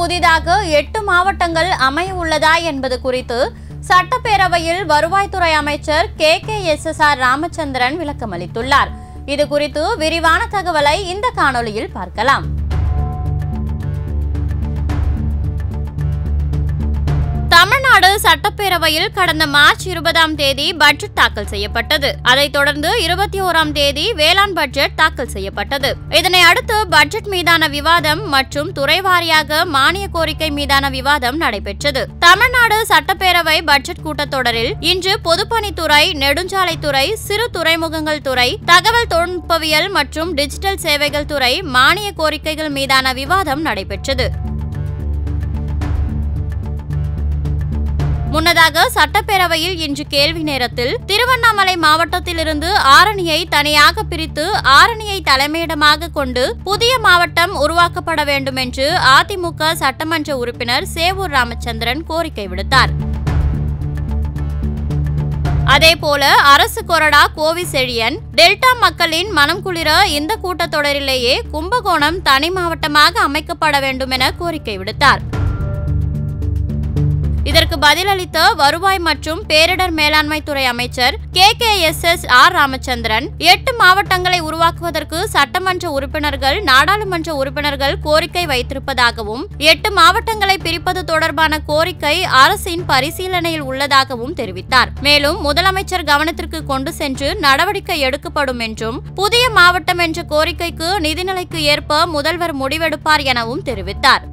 புதிதாக எட்டு மாவட்டங்கள் அமைய உள்ளதா என்பது குறித்து சட்டப்பேரவையில் வருவாய்த்துறை அமைச்சர் K K S S R Ramachandran விளக்கமளித்துள்ளார். இது குறித்து விரிவான தகவலை இந்த காணொளியில் பார்க்கலாம். தமிழ்நாடு சட்டப்பேரவையில் கடந்த மார்ச் இருபதாம் தேதி பட்ஜெட் தாக்கல் செய்யப்பட்டது. அதைத் தொடர்ந்து இருபத்தி ஓராம் தேதி வேளாண் பட்ஜெட் தாக்கல் செய்யப்பட்டது. இதனை அடுத்து பட்ஜெட் மீதான விவாதம் மற்றும் துறை வாரியாக மானிய கோரிக்கை மீதான விவாதம் நடைபெற்றது. தமிழ்நாடு சட்டப்பேரவை பட்ஜெட் கூட்டத்தொடரில் இன்று பொதுப்பணித்துறை நெடுஞ்சாலைத்துறை சிறு துறைமுகங்கள் துறை தகவல் தொழில்நுட்பவியல் மற்றும் டிஜிட்டல் சேவைகள் துறை மானிய கோரிக்கைகள் மீதான விவாதம் நடைபெற்றது. முன்னதாக சட்டப்பேரவையில் இன்று கேள்வி நேரத்தில் திருவண்ணாமலை மாவட்டத்திலிருந்து ஆரணியை தனியாக பிரித்து ஆரணியை தலைமையிடமாக கொண்டு புதிய மாவட்டம் உருவாக்கப்பட வேண்டும் என்று அதிமுக சட்டமன்ற உறுப்பினர் சேவூர் ராமச்சந்திரன் கோரிக்கை விடுத்தார். அதேபோல அரசு கொறடா கோவி செழியன் டெல்டா மக்களின் மனம் குளிர இந்த கூட்டத்தொடரிலேயே கும்பகோணம் தனி மாவட்டமாக அமைக்கப்பட வேண்டும் என கோரிக்கை விடுத்தார். இதற்கு பதிலளித்த வருவாய் மற்றும் பேரிடர் மேலாண்மை துறை அமைச்சர் K. K. S. S. R. Ramachandran எட்டு மாவட்டங்களை உருவாக்குவதற்கு சட்டமன்ற உறுப்பினர்கள் நாடாளுமன்ற உறுப்பினர்கள் கோரிக்கை வைத்திருப்பதாகவும் எட்டு மாவட்டங்களை பிரிப்பது தொடர்பான கோரிக்கை அரசின் பரிசீலனையில் உள்ளதாகவும் தெரிவித்தார். மேலும் முதலமைச்சர் கவனத்திற்கு கொண்டு சென்று நடவடிக்கை எடுக்கப்படும் என்றும் புதிய மாவட்டம் என்ற கோரிக்கைக்கு நிதிநிலைக்கு ஏற்ப முதல்வர் முடிவெடுப்பார் எனவும் தெரிவித்தார்.